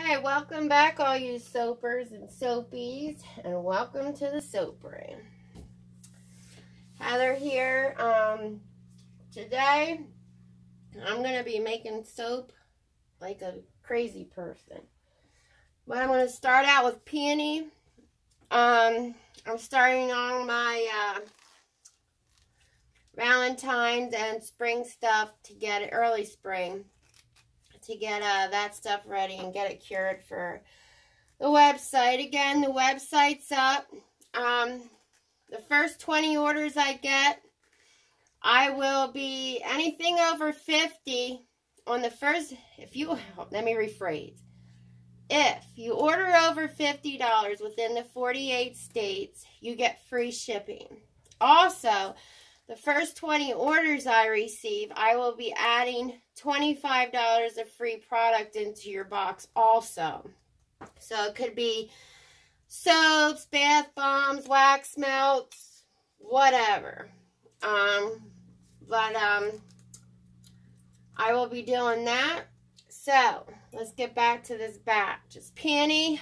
Okay, welcome back all you soapers and soapies, and welcome to the soap room. Heather here. Um, today, I'm going to be making soap like a crazy person. But I'm going to start out with peony. Um, I'm starting on my uh, Valentine's and spring stuff to get it early spring to get uh, that stuff ready and get it cured for the website. Again, the website's up. Um, the first 20 orders I get, I will be anything over 50 on the first, if you, let me rephrase. If you order over $50 within the 48 states, you get free shipping. Also, the first 20 orders I receive, I will be adding $25 of free product into your box also. So it could be soaps, bath bombs, wax melts, whatever. Um, but um, I will be doing that. So let's get back to this batch. It's Peony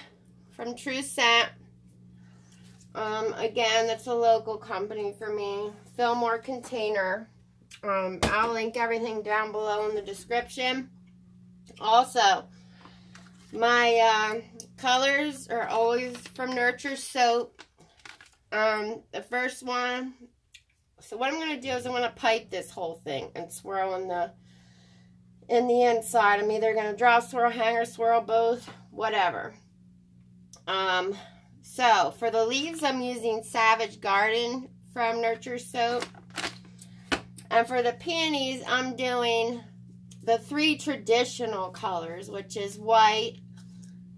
from True Scent. Um, again, that's a local company for me. Fillmore Container. Um, I'll link everything down below in the description. Also, my uh, colors are always from Nurture Soap. Um, the first one, so what I'm going to do is I'm going to pipe this whole thing and swirl in the in the inside. I'm either going to drop swirl, hanger, swirl, both, whatever. Um, so, for the leaves, I'm using Savage Garden from Nurture Soap. And for the peonies, I'm doing the three traditional colors, which is white,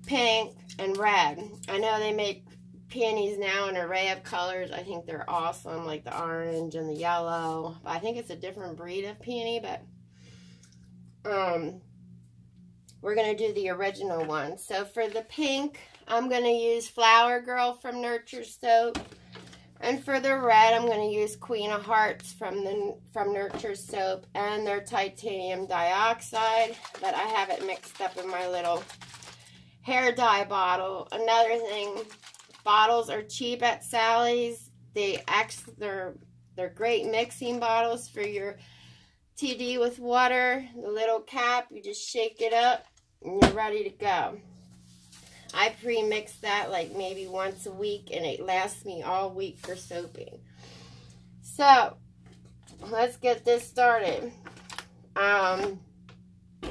pink, and red. I know they make peonies now an array of colors. I think they're awesome, like the orange and the yellow. But I think it's a different breed of peony, but um, we're going to do the original one. So for the pink, I'm going to use Flower Girl from Nurture Soap. And for the red, I'm going to use Queen of Hearts from the from Nurture Soap and their titanium dioxide. But I have it mixed up in my little hair dye bottle. Another thing, bottles are cheap at Sally's. They ex they're they're great mixing bottles for your TD with water. The little cap, you just shake it up and you're ready to go. I pre-mix that like maybe once a week and it lasts me all week for soaping. So, let's get this started. Um,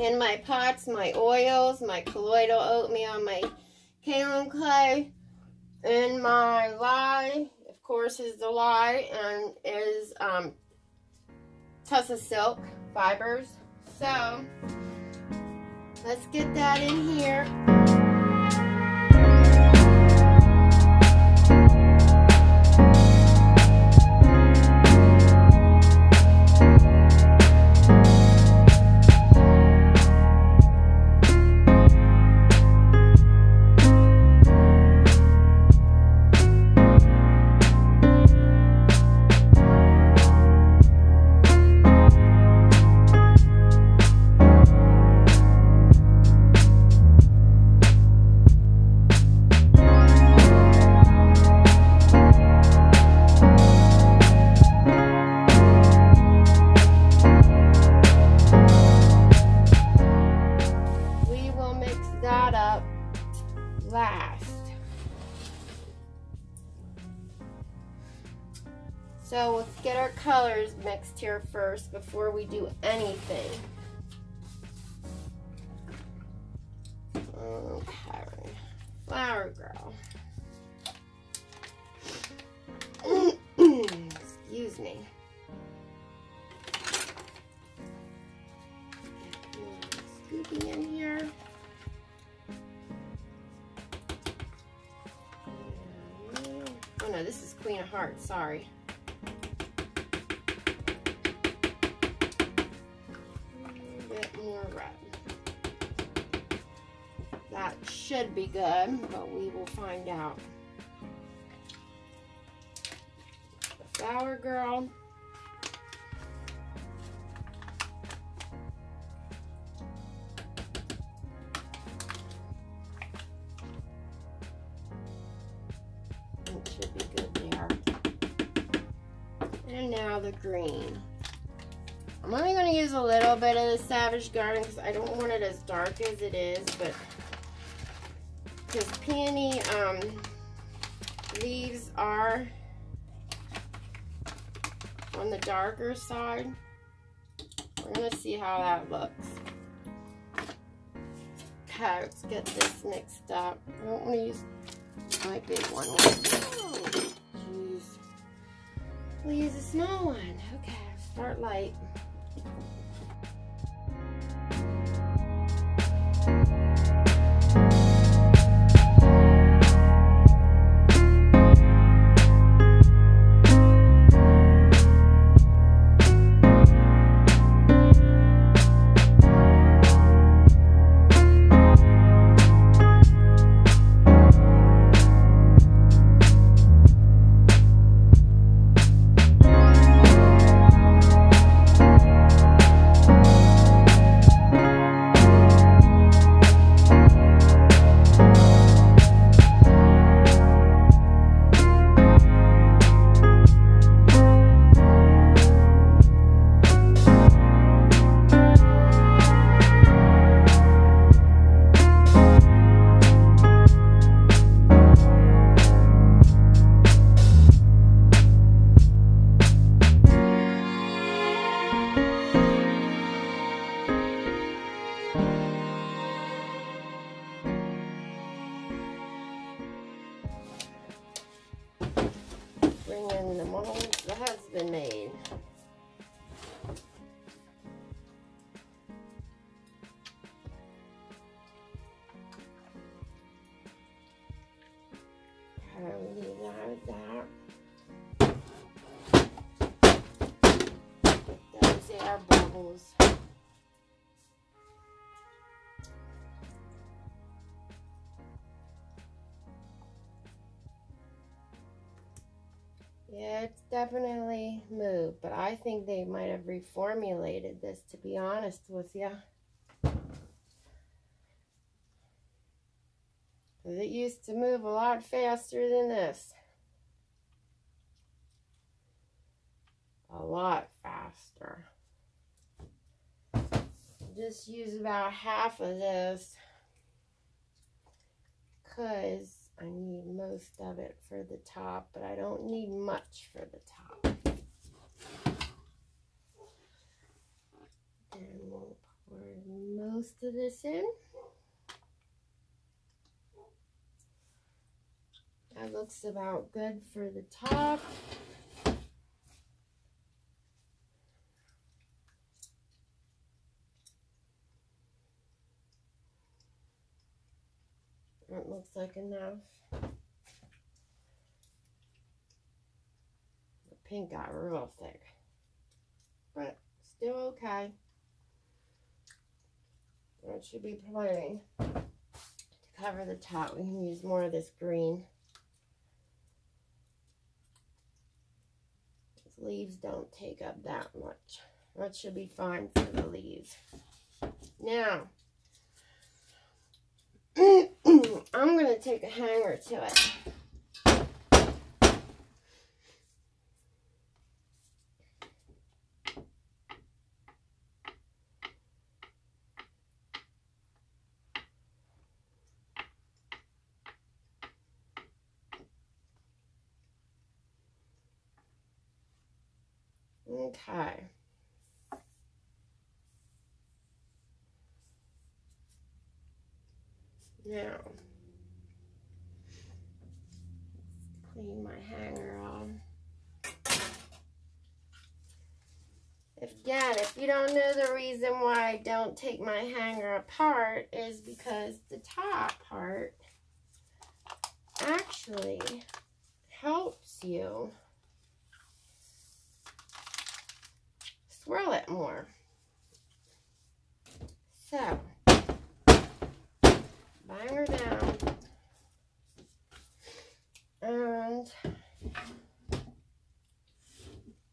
in my pots, my oils, my colloidal oatmeal, my kaolin clay, and my lye, of course, is the lye, and is um, Tussa Silk fibers. So, let's get that in here. Colors here first before we do anything. Okay, flower girl. Excuse me. Scooping in here. Oh no, this is Queen of Hearts, sorry. That should be good, but we will find out. The Flower Girl. It should be good there. And now the green. I'm only going to use a little bit of the Savage Garden because I don't want it as dark as it is, but because peony um, leaves are on the darker side. We're going to see how that looks. Okay, let's get this mixed up. I don't want to use my big one. Oh. We'll use a small one. Okay, start light. Yeah, it's definitely moved, but I think they might have reformulated this, to be honest with you. Because it used to move a lot faster than this. A lot faster. Just use about half of this because I need most of it for the top, but I don't need much for the top. And we'll pour most of this in. That looks about good for the top. It looks like enough. The pink got real thick. But still okay. It should be plenty. To cover the top, we can use more of this green. These leaves don't take up that much. That should be fine for the leaves. Now, I'm going to take a hanger to it. Okay. Now, clean my hanger off. If, again, if you don't know the reason why I don't take my hanger apart is because the top part actually helps you swirl it more. So, her down. And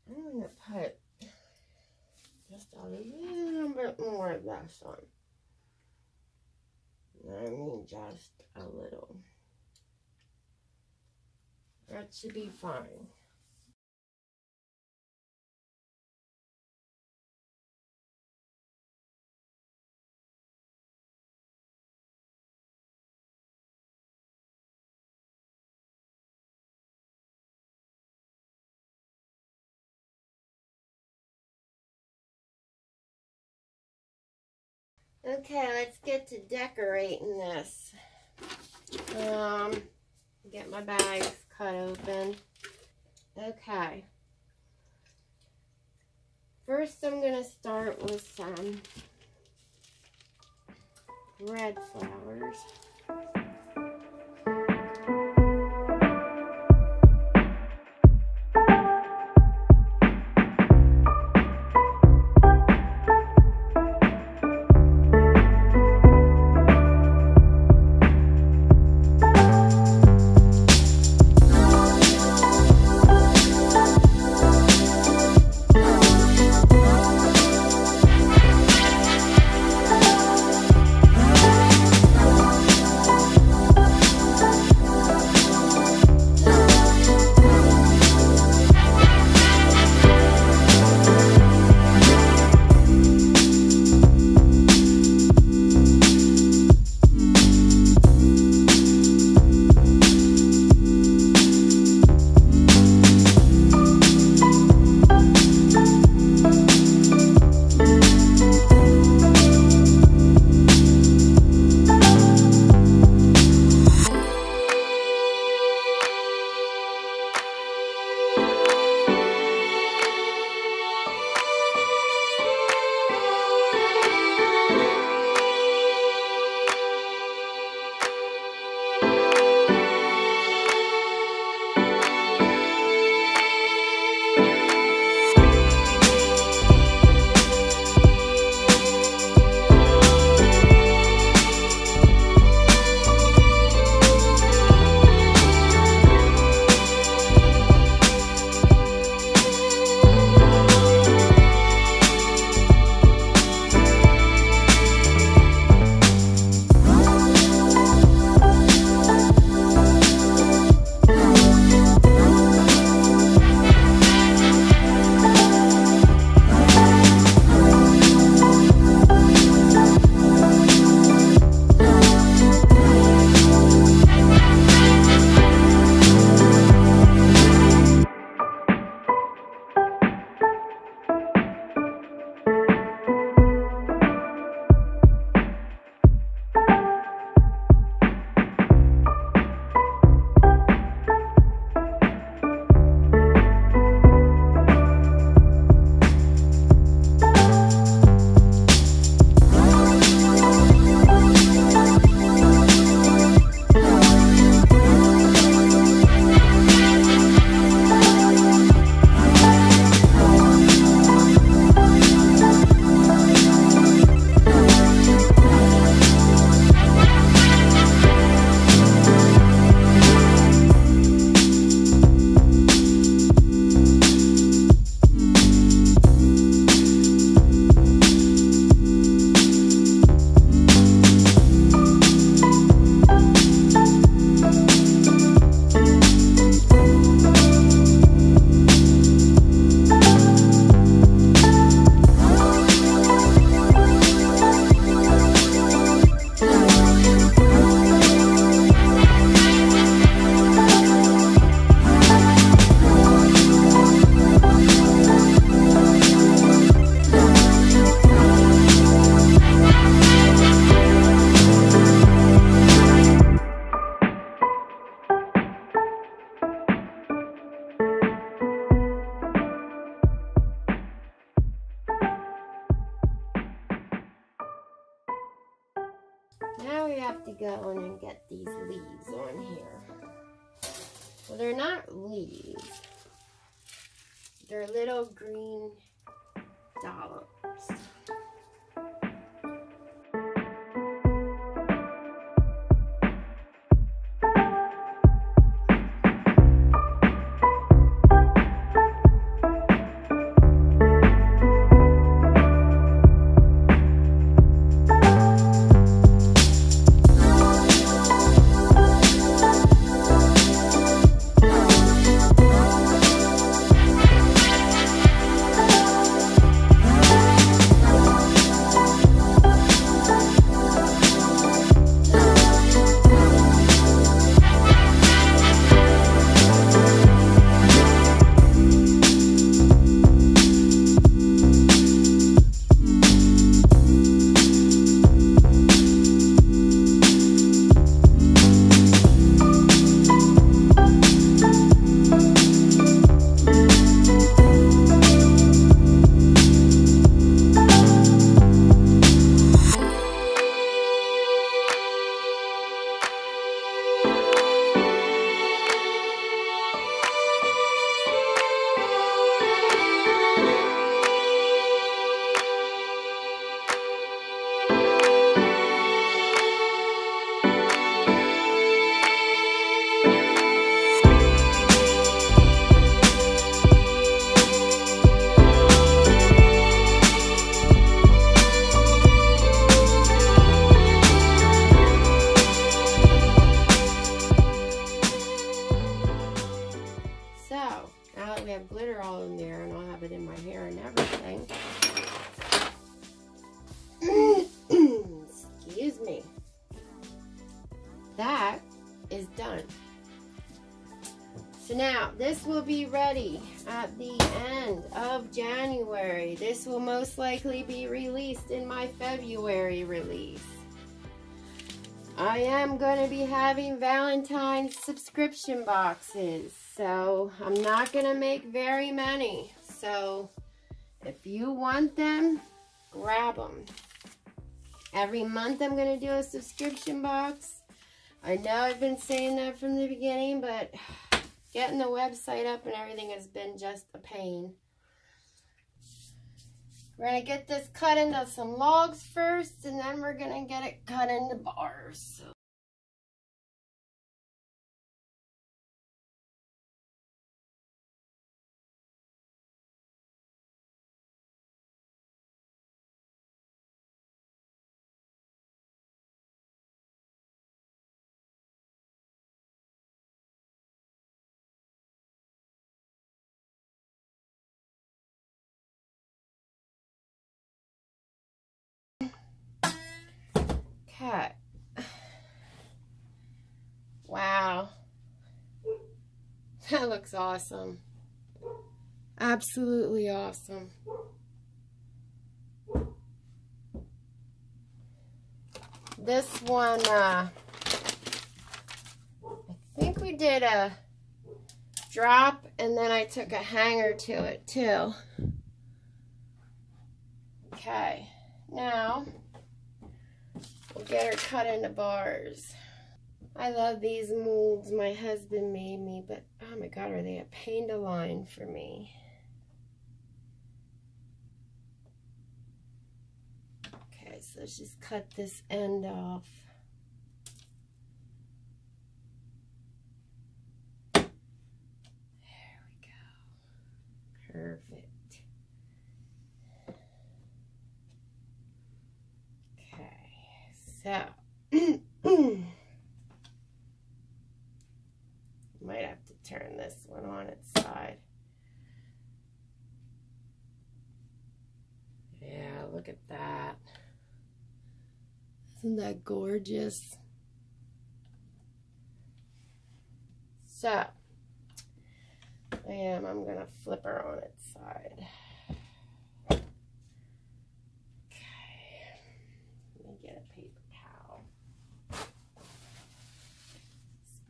I'm going to put just a little bit more of this on. I mean just a little. That should be fine. Okay, let's get to decorating this. Um, get my bags cut open. Okay. First, I'm going to start with some red flowers. Now we have to go in and get these leaves on here. Well, they're not leaves. They're little green dollops. we have glitter all in there and I'll have it in my hair and everything. Excuse me. That is done. So now this will be ready at the end of January. This will most likely be released in my February release. I am going to be having Valentine's subscription boxes. So, I'm not going to make very many. So, if you want them, grab them. Every month I'm going to do a subscription box. I know I've been saying that from the beginning, but getting the website up and everything has been just a pain. We're going to get this cut into some logs first, and then we're going to get it cut into bars. So. Cat. Wow. That looks awesome. Absolutely awesome. This one, uh, I think we did a drop and then I took a hanger to it too. Okay, now We'll get her cut into bars. I love these molds my husband made me, but oh my god, are they a pain to line for me. Okay, so let's just cut this end off. There we go. Perfect. So, might have to turn this one on its side. Yeah, look at that. Isn't that gorgeous? So, I am, I'm going to flip her on its side. sprays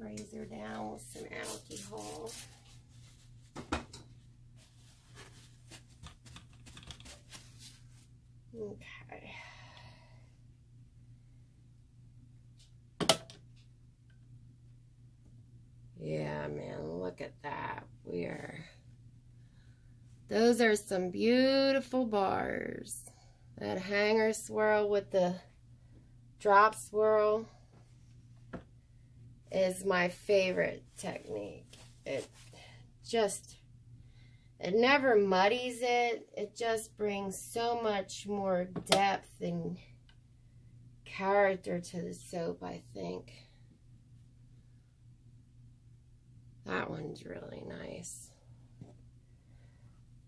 her down with some alcohol. Okay. Yeah, man, look at that. We're those are some beautiful bars. That hanger swirl with the drop swirl is my favorite technique. It just, it never muddies it. It just brings so much more depth and character to the soap, I think. That one's really nice.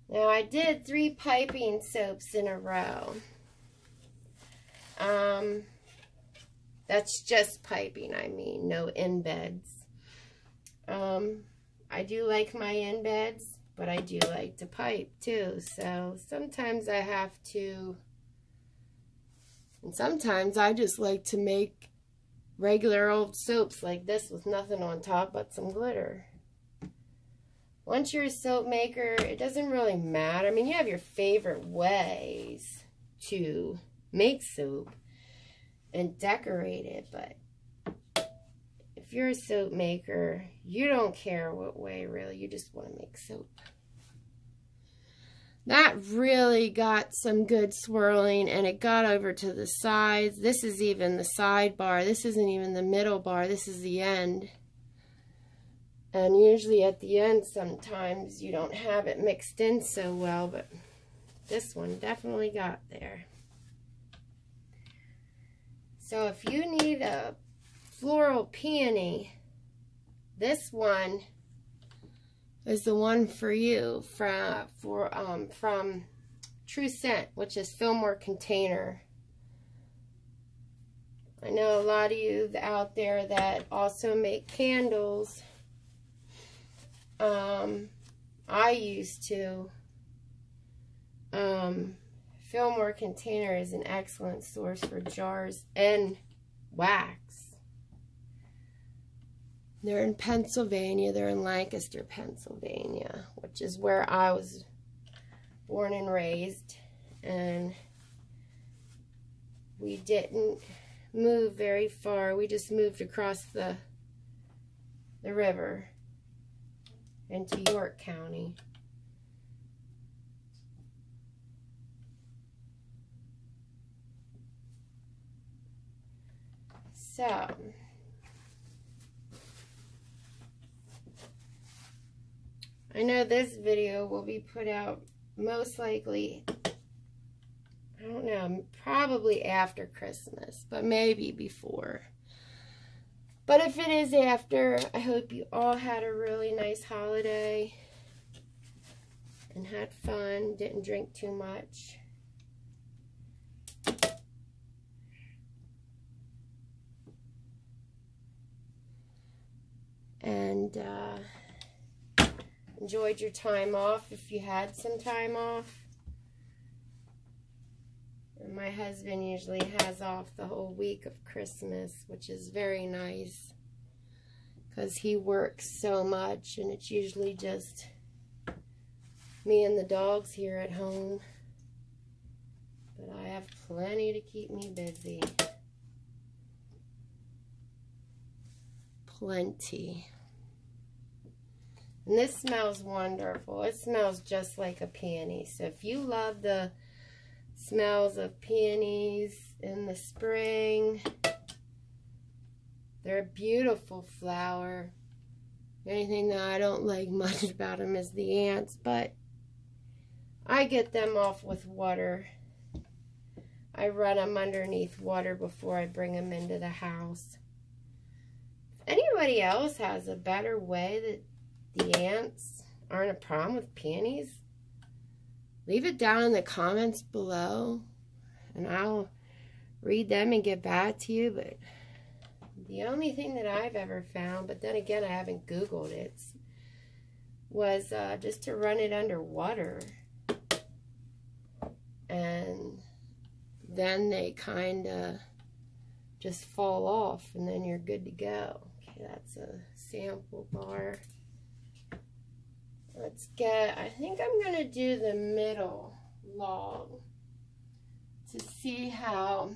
Now I did three piping soaps in a row. Um, that's just piping, I mean, no embeds. Um, I do like my embeds, but I do like to pipe too. So sometimes I have to, and sometimes I just like to make regular old soaps like this with nothing on top but some glitter. Once you're a soap maker, it doesn't really matter. I mean, you have your favorite ways to make soap and decorate it, but if you're a soap maker, you don't care what way, really. You just want to make soap. That really got some good swirling, and it got over to the sides. This is even the side bar. This isn't even the middle bar. This is the end. And usually at the end, sometimes you don't have it mixed in so well, but this one definitely got there. So if you need a floral peony, this one is the one for you from for um, from True Scent, which is Fillmore Container. I know a lot of you out there that also make candles. Um, I used to. Um, Fillmore Container is an excellent source for jars and wax. They're in Pennsylvania. They're in Lancaster, Pennsylvania, which is where I was born and raised. And we didn't move very far. We just moved across the the river into York County. So, I know this video will be put out most likely I don't know, probably after Christmas, but maybe before. But if it is after, I hope you all had a really nice holiday and had fun, didn't drink too much. And uh, enjoyed your time off if you had some time off. My husband usually has off the whole week of Christmas, which is very nice because he works so much and it's usually just me and the dogs here at home. But I have plenty to keep me busy. Plenty. And this smells wonderful. It smells just like a peony. So if you love the smells of peonies in the spring. They're a beautiful flower. The only thing that I don't like much about them is the ants, but I get them off with water. I run them underneath water before I bring them into the house. If anybody else has a better way that the ants aren't a problem with peonies, leave it down in the comments below and I'll read them and get back to you. But the only thing that I've ever found, but then again, I haven't Googled it, was uh, just to run it underwater. And then they kind of just fall off and then you're good to go. Okay, that's a sample bar. Let's get, I think I'm going to do the middle log to see how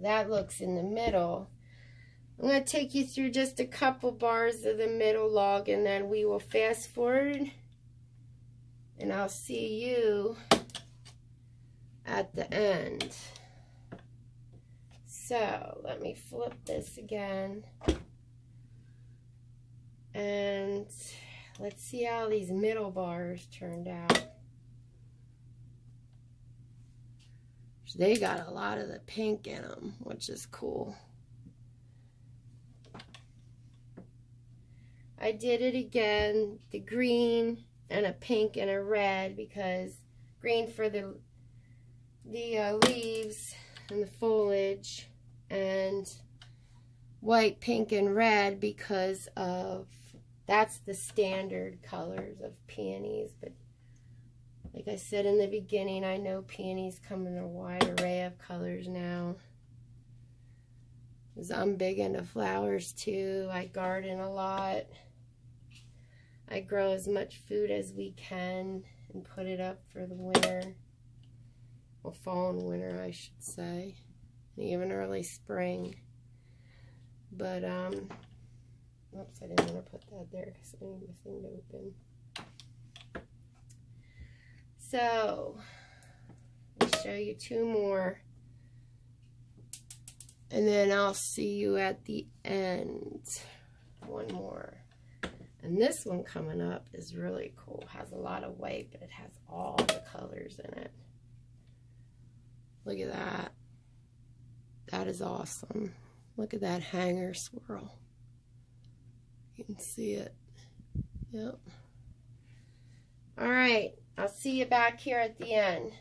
that looks in the middle. I'm going to take you through just a couple bars of the middle log and then we will fast forward and I'll see you at the end. So let me flip this again and Let's see how these middle bars turned out. They got a lot of the pink in them, which is cool. I did it again, the green and a pink and a red because green for the the uh, leaves and the foliage and white, pink, and red because of that's the standard colors of peonies. But like I said in the beginning, I know peonies come in a wide array of colors now. Because I'm big into flowers too. I garden a lot. I grow as much food as we can and put it up for the winter. Well, fall and winter, I should say. even early spring. But, um, Oops, I didn't want to put that there because I need the thing to open. So, me show you two more. And then I'll see you at the end. One more. And this one coming up is really cool. Has a lot of white, but it has all the colors in it. Look at that. That is awesome. Look at that hanger swirl. You can see it. Yep. All right. I'll see you back here at the end.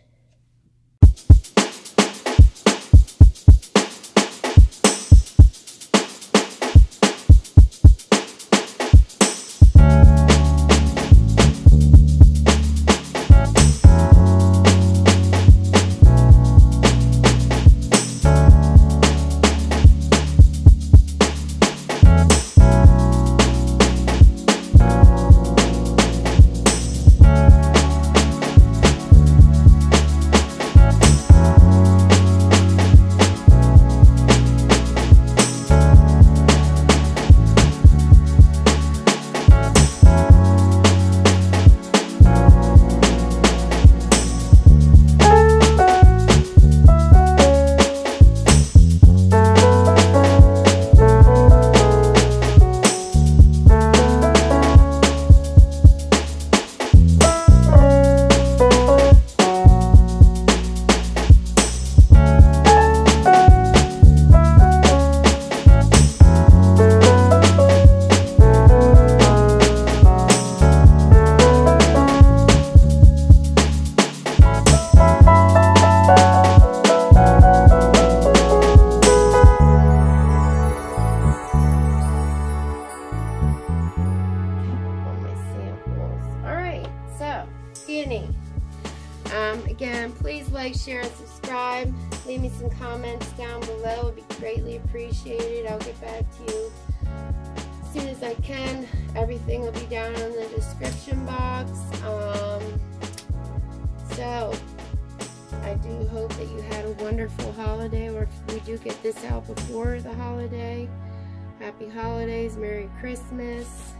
Down in the description box. Um, so, I do hope that you had a wonderful holiday, or if we do get this out before the holiday, happy holidays, Merry Christmas.